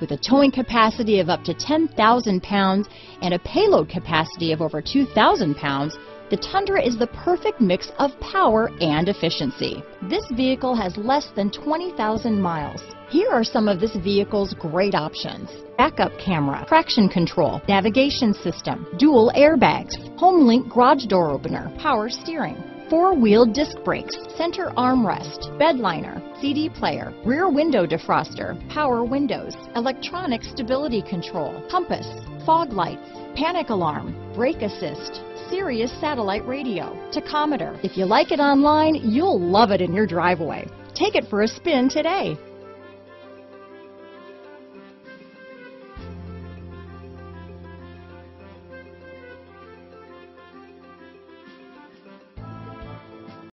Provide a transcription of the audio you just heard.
With a towing capacity of up to 10,000 pounds and a payload capacity of over 2,000 pounds, the Tundra is the perfect mix of power and efficiency. This vehicle has less than 20,000 miles. Here are some of this vehicle's great options. Backup camera, traction control, navigation system, dual airbags, HomeLink garage door opener, power steering, four-wheel disc brakes, center armrest, bed liner, CD player, rear window defroster, power windows, electronic stability control, compass, fog lights, panic alarm, brake assist, Sirius satellite radio, tachometer. If you like it online, you'll love it in your driveway. Take it for a spin today.